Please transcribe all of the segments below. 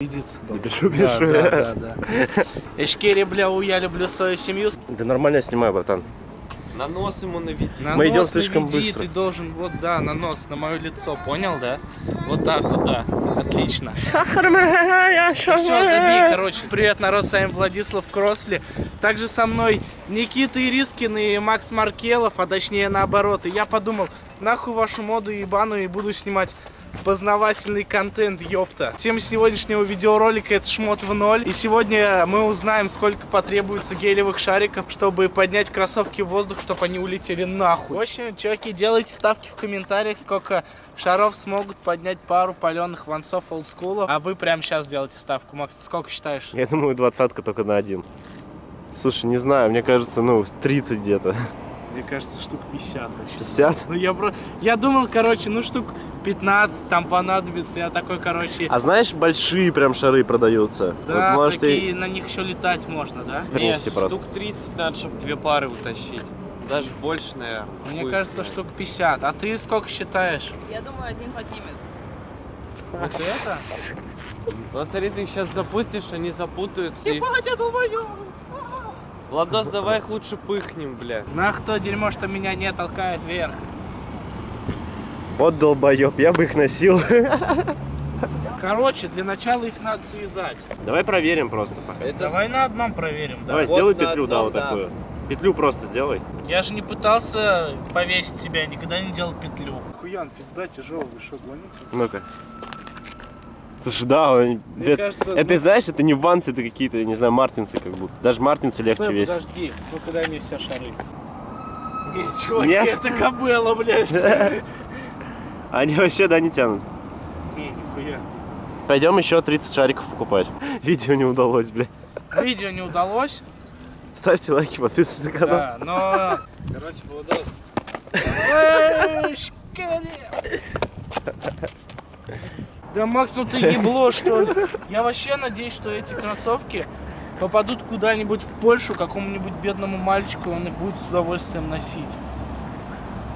Видится. Да, пишу. да, да, да. Эшкери, бля, у я люблю свою семью. Да нормально я снимаю, братан. На нос ему наведи. На Мы нос идем слишком наведи, быстро. Ты должен, вот, да, на нос, на мое лицо, понял, да? Вот так вот, да. Отлично. Все, забей, короче. Привет, народ, с вами Владислав Кросли. Также со мной Никита Ирискин и Макс Маркелов, а точнее наоборот. И я подумал, нахуй вашу моду ебаную и буду снимать познавательный контент, ёпта. Тема сегодняшнего видеоролика это шмот в ноль. И сегодня мы узнаем, сколько потребуется гелевых шариков, чтобы поднять кроссовки в воздух, чтобы они улетели нахуй. В общем, чуваки, делайте ставки в комментариях, сколько шаров смогут поднять пару паленых ванцов олдскула. А вы прямо сейчас делайте ставку. Макс, сколько считаешь? Я думаю, двадцатка только на один. Слушай, не знаю, мне кажется, ну, 30 где-то. Мне кажется, штук 50 вообще. 50? Ну я про... Я думал, короче, ну штук 15 там понадобится. Я такой, короче... А знаешь, большие прям шары продаются. Да, вот, может, такие, и на них еще летать можно, да? принести Нет, просто. штук 30 надо, чтобы две пары утащить. Даже больше, наверное. Мне кажется, знает. штук 50. А ты сколько считаешь? Я думаю, один поднимется. Вот это? Вот смотри, ты их сейчас запустишь, они запутаются. и- Ебать, я долбоёб! Владос, давай их лучше пыхнем, бля. Нах то дерьмо, что меня не толкает вверх. Вот долбоеб, я бы их носил. Короче, для начала их надо связать. Давай проверим просто пока. Это Давай на одном проверим, да? Давай, вот сделай петлю, да, одном, вот да. такую. Петлю просто сделай. Я же не пытался повесить себя, никогда не делал петлю. Хуян, пизда тяжелый, вы что, гоните? Ну-ка. Слушай, да, он- Мне это, кажется, это, ну- знаешь, это не вансы, это какие-то, не знаю, мартинсы как будто. Даже мартинсы легче Стой, весят. подожди, ну-ка дай мне все шары. Нет, чуваки, Нет? это кобыла, блядь. Они вообще, да, не тянут. Не, нихуя. Пойдем еще 30 шариков покупать. Видео не удалось, бля. Видео не удалось, Ставьте лайки, подписывайтесь на канал. да, но... Короче, Владос, Эшкери. Да, Макс, ну ты ебло, что ли? Я вообще надеюсь, что эти кроссовки попадут куда-нибудь в Польшу, какому-нибудь бедному мальчику, он их будет с удовольствием носить.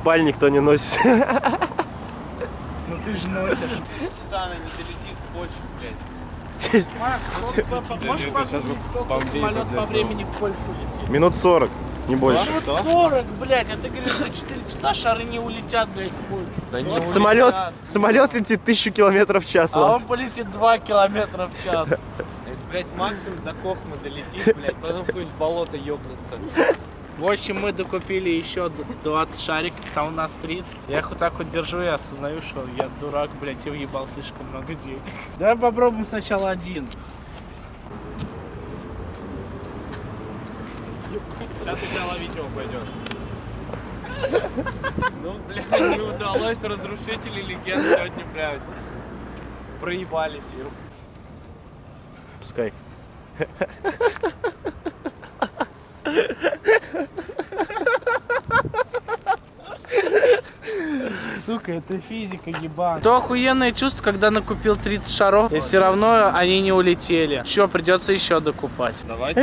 Баль никто не носит. Ну ты же носишь. часа она не долетит в Польшу, блядь. Макс, сколько, можешь погуглить, сколько самолет по времени в Польшу летит? Минут 40, не больше. Ну вот 40, блядь, а ты говоришь, за 4 часа шары не улетят, блядь, в Польшу. Да не улетят. Самолет, самолет летит тысячу километров в час. А он Влад. полетит 2 километра в час. Это, блядь, максимум до Кохмы долетит, блядь, потом какое-нибудь болото ёбнется. В общем, мы докупили еще 20 шариков, там у нас 30. Я их вот так вот держу и осознаю, что я дурак, блядь, и въебал слишком много денег. Давай попробуем сначала один. Сейчас ты тебя ловить его пойдешь. Ну, блядь, не удалось. Разрушители легенд сегодня, блядь, проебались. ёп. Пускай. Сука, это физика ебан. То охуенное чувство, когда накупил 30 шаров, и все равно они не улетели. Че, придется еще докупать. Давайте.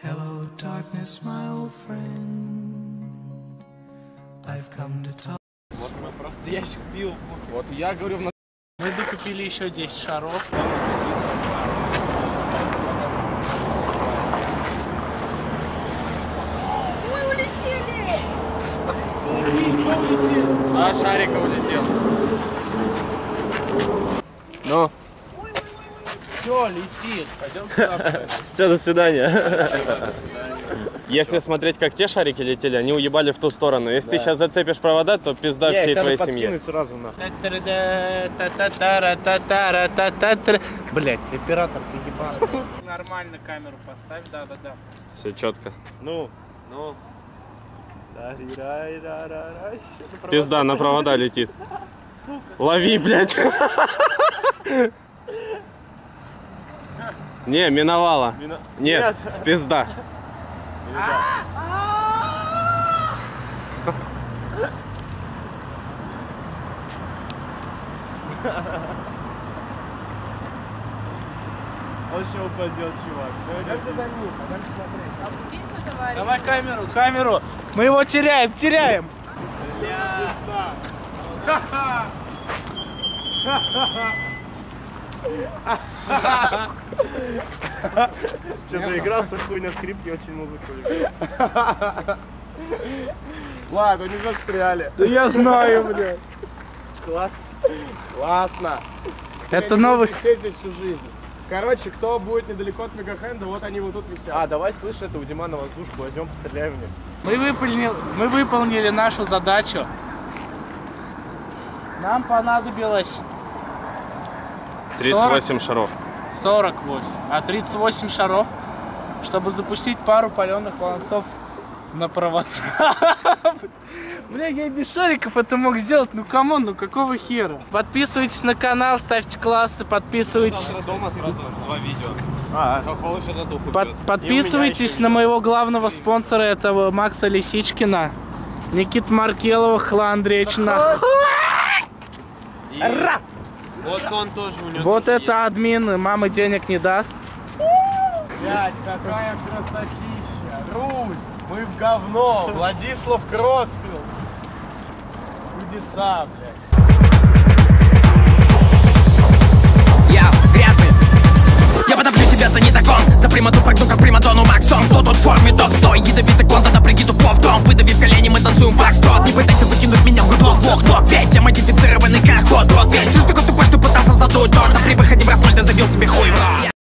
Hello, darkness, my old friend. I've come to talk. Может, мы просто ящик пил. Вот я говорю, мы докупили еще 10 шаров. Мы улетели! Че улетел? А, шарика улетел. Ну, Все, летит. пойдем туда. Все, до свидания. Если смотреть, как те шарики летели, они уебали в ту сторону. Если ты сейчас зацепишь провода, то пизда всей твоей семье. сразу на. Блять, оператор ты ебаный. Нормально камеру поставь, да-да-да. Все четко. Ну. Ну. Пизда на провода летит. Лови, блядь. Не, миновала. Мина- Нет, пизда. Он еще упадет, чувак. Давай камеру, камеру. Мы его теряем, теряем. Что-то играл, что хуйня скрипки, очень музыку. Ладно, не застряли. Да я знаю, блядь. Класс. Классно. Это новый... Все здесь всю жизнь. Короче, кто будет недалеко от Мегахенда, вот они вот тут висят. А, давай, слышь, это у Димана воздушку возьмем, постреляем в них. Мы выполнили, мы выполнили нашу задачу. Нам понадобилось 38 шаров. 48, а 38 шаров, чтобы запустить пару паленых волонцов на провод. Бля, я без шариков это мог сделать. Ну камон, ну какого хера? Подписывайтесь на канал, ставьте классы, подписывайтесь. Завтра дома сразу два видео. А, духу Под- подписывайтесь на моего главного спонсора, этого Макса Лисичкина. Никит Маркелова, Хла Андреевична. И Вот он тоже у него Вот это админ, мама денег не даст. Блять, какая красотища! Русь! Мы в говно! Владислав Кросфилд! Чудеса, блядь! Я грязный. Я потоплю тебя за нитокон. За примату погну, как примадонну Максон Кто тут в форме, тот стой Ядовитый конта, напряги тупов дом Выдавив колени, мы танцуем фокстрот Не пытайся выкинуть меня в гудло Бог, но ведь я модифицированный как хот-рот Весь ты ж такой тупой, что пытался задуть торт На